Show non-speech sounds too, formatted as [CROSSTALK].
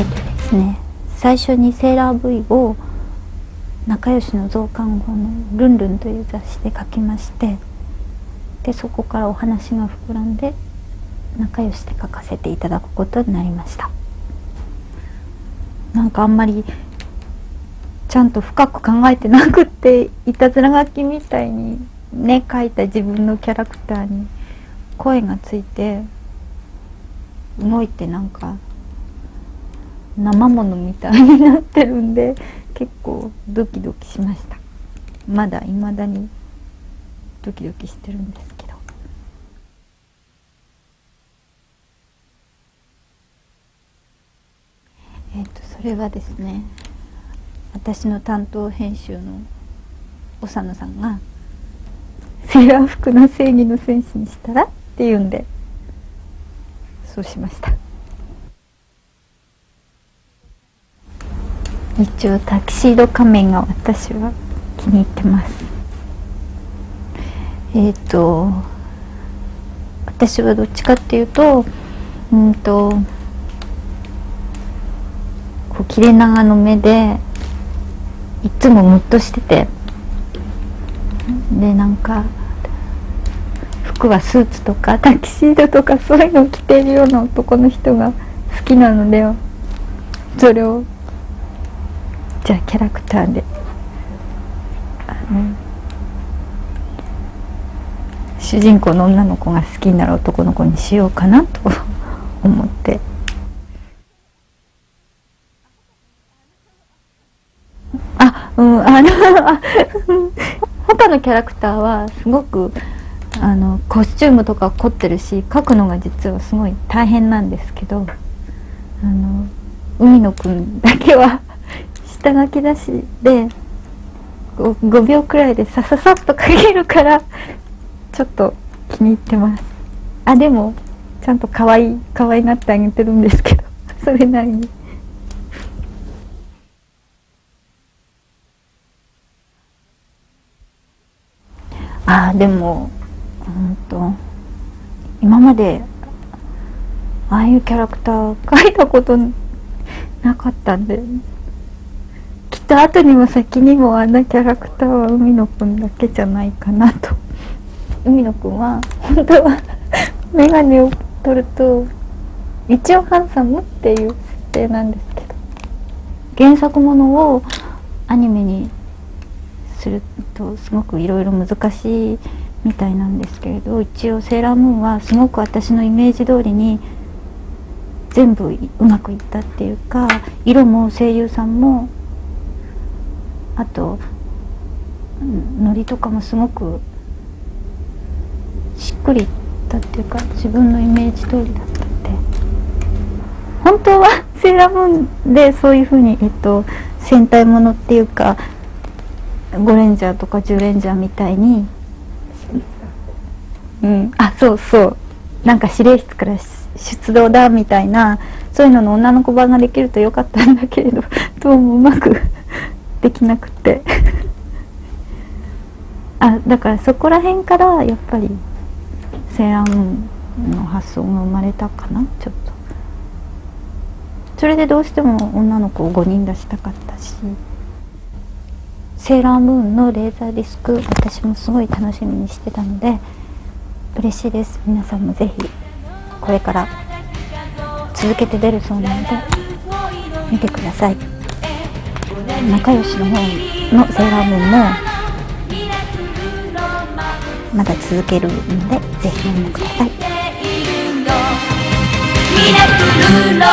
えっとですね。最初にセーラー V を仲良しの増刊号の「ルンルン」という雑誌で書きましてでそこからお話が膨らんで仲良しで書かせていただくことになりました。なんかあんまりちゃんと深く考えてなくっていたずら書きみたいにね書いた自分のキャラクターに声がついて動いてなんか生ものみたいになってるんで結構ドキドキしましたまだいまだにドキドキしてるんですけどえっ、とそれはですね私の担当編集の長野さんが「セーラー服の正義の戦士にしたら?」って言うんでそうしました一応タキシード仮面が私は気に入ってます。えっ、ー、と私はどっちかっていうとうんとこう切れ長の目でいつもムッとしててでなんか服はスーツとかタキシードとかそういうのを着てるような男の人が好きなのでそれをじゃあキャラクターで。あの主人公の女の子が好きになる男の子にしようかなと [LAUGHS] 思って。あうんあの [LAUGHS] 他のキャラクターはすごくあのコスチュームとか凝ってるし描くのが実はすごい大変なんですけどあの海野くんだけは下書き出しで 5, 5秒くらいでさささっと書けるからちょっと気に入ってます。あでもちゃんと可愛い可愛がってあげてるんですけど [LAUGHS] それなりに。あでもうんと今までああいうキャラクター描いたことなかったんでた後にも先にもあんなキャラクターは海野くんだけじゃないかなと。海野くんは本当は [LAUGHS] 眼鏡を取ると一応ハンサムっていう設定なんですけど。原作ものをアニメにするとすごくいろいろ難しいみたいなんですけれど一応セーラームーンはすごく私のイメージ通りに全部うまくいったっていうか色も声優さんもあとノリとかもすごくしっくりいったっていうか自分のイメージ通りだったって。本当は [LAUGHS] セーラームーンでそういうふうに、えっと、戦隊ものっていうかゴレンジャーとか10レンジャーみたいにうん。あそうそう。なんか指令室から出動だみたいなそういうのの女の子版ができるとよかったんだけれど [LAUGHS] どうもうまくできなくて。[LAUGHS] あだからそこら辺からやっぱりセーラームーンの発想が生まれたかな？ちょっと。それでどうしても女の子を5人出したかったし。セーラームーンのレーザーディスク私もすごい楽しみにしてたので嬉しいです。皆さんもぜひこれから続けて出るそうなので見てください。仲良しの方のセーラームーンもまだ続けるのでぜひ読んでください。ミラクルの